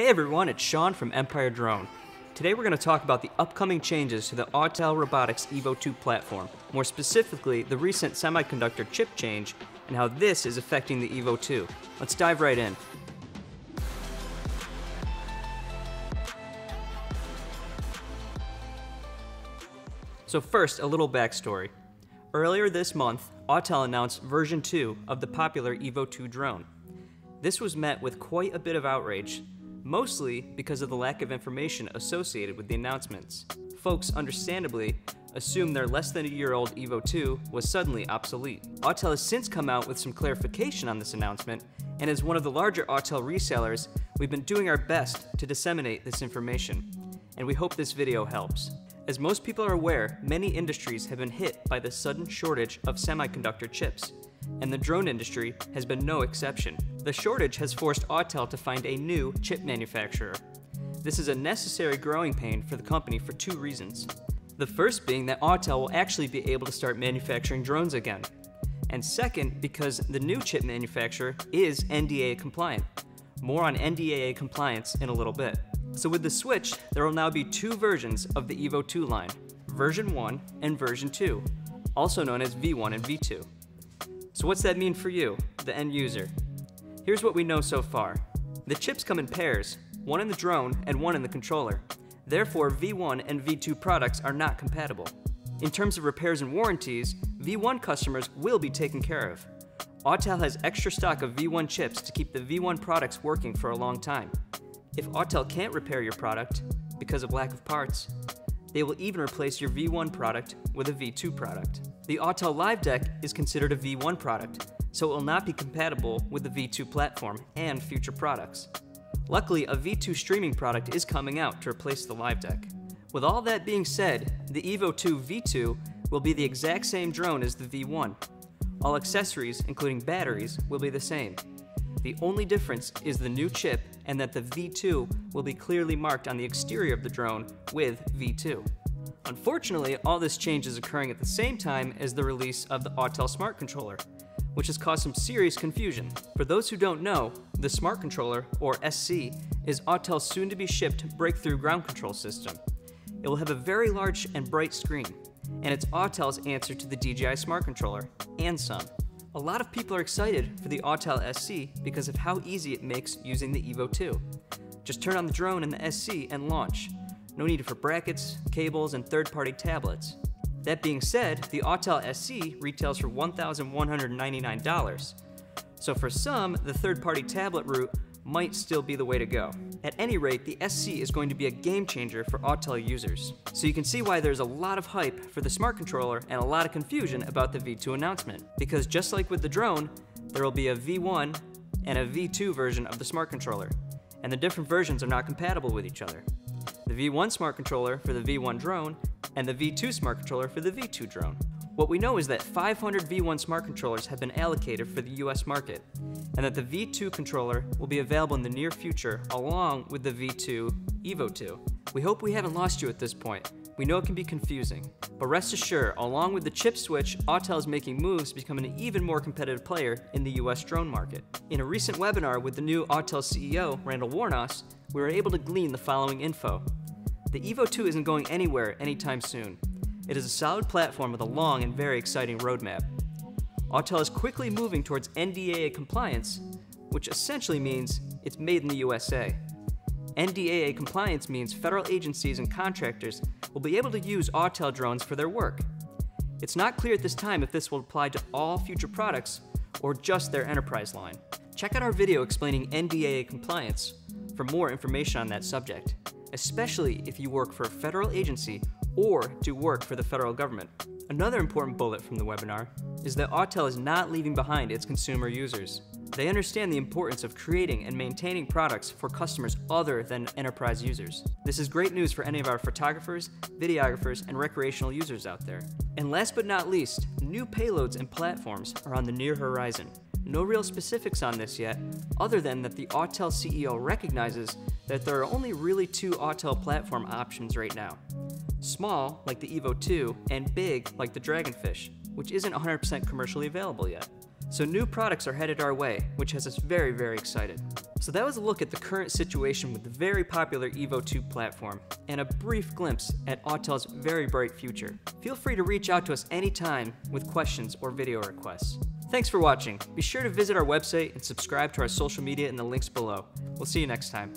Hey everyone, it's Sean from Empire Drone. Today we're going to talk about the upcoming changes to the Autel Robotics Evo 2 platform, more specifically the recent semiconductor chip change and how this is affecting the Evo 2. Let's dive right in. So first, a little backstory. Earlier this month, Autel announced version 2 of the popular Evo 2 drone. This was met with quite a bit of outrage, mostly because of the lack of information associated with the announcements. Folks, understandably, assumed their less than a year old Evo 2 was suddenly obsolete. Autel has since come out with some clarification on this announcement, and as one of the larger Autel resellers, we've been doing our best to disseminate this information, and we hope this video helps. As most people are aware, many industries have been hit by the sudden shortage of semiconductor chips, and the drone industry has been no exception. The shortage has forced Autel to find a new chip manufacturer. This is a necessary growing pain for the company for two reasons. The first being that Autel will actually be able to start manufacturing drones again. And second, because the new chip manufacturer is NDAA compliant. More on NDAA compliance in a little bit. So with the Switch, there will now be two versions of the Evo 2 line, version 1 and version 2, also known as V1 and V2. So what's that mean for you, the end user? Here's what we know so far. The chips come in pairs, one in the drone and one in the controller. Therefore, V1 and V2 products are not compatible. In terms of repairs and warranties, V1 customers will be taken care of. Autel has extra stock of V1 chips to keep the V1 products working for a long time. If Autel can't repair your product because of lack of parts, they will even replace your V1 product with a V2 product. The Autel Live Deck is considered a V1 product, so it will not be compatible with the V2 platform and future products. Luckily, a V2 streaming product is coming out to replace the Live Deck. With all that being said, the Evo 2 V2 will be the exact same drone as the V1. All accessories, including batteries, will be the same. The only difference is the new chip and that the V2 will be clearly marked on the exterior of the drone with V2. Unfortunately, all this change is occurring at the same time as the release of the Autel Smart Controller, which has caused some serious confusion. For those who don't know, the Smart Controller, or SC, is Autel's soon-to-be shipped breakthrough ground control system. It will have a very large and bright screen, and it's Autel's answer to the DJI Smart Controller, and some. A lot of people are excited for the Autel SC because of how easy it makes using the Evo 2. Just turn on the drone and the SC and launch. No need for brackets, cables, and third-party tablets. That being said, the Autel SC retails for $1,199. So for some, the third-party tablet route might still be the way to go. At any rate, the SC is going to be a game changer for Autel users. So you can see why there's a lot of hype for the smart controller and a lot of confusion about the V2 announcement. Because just like with the drone, there will be a V1 and a V2 version of the smart controller, and the different versions are not compatible with each other. The V1 smart controller for the V1 drone, and the V2 smart controller for the V2 drone. What we know is that 500 V1 smart controllers have been allocated for the US market, and that the V2 controller will be available in the near future along with the V2 Evo 2. We hope we haven't lost you at this point. We know it can be confusing, but rest assured, along with the chip switch, Autel is making moves to become an even more competitive player in the US drone market. In a recent webinar with the new Autel CEO, Randall Warnas, we were able to glean the following info. The Evo 2 isn't going anywhere anytime soon. It is a solid platform with a long and very exciting roadmap. Autel is quickly moving towards NDAA compliance, which essentially means it's made in the USA. NDAA compliance means federal agencies and contractors will be able to use Autel drones for their work. It's not clear at this time if this will apply to all future products or just their enterprise line. Check out our video explaining NDAA compliance for more information on that subject, especially if you work for a federal agency or do work for the federal government. Another important bullet from the webinar is that Autel is not leaving behind its consumer users. They understand the importance of creating and maintaining products for customers other than enterprise users. This is great news for any of our photographers, videographers, and recreational users out there. And last but not least, new payloads and platforms are on the near horizon. No real specifics on this yet, other than that the Autel CEO recognizes that there are only really two Autel platform options right now. Small, like the Evo 2, and big, like the Dragonfish, which isn't 100% commercially available yet. So new products are headed our way, which has us very, very excited. So that was a look at the current situation with the very popular Evo 2 platform, and a brief glimpse at Autel's very bright future. Feel free to reach out to us anytime with questions or video requests. Thanks for watching. Be sure to visit our website and subscribe to our social media in the links below. We'll see you next time.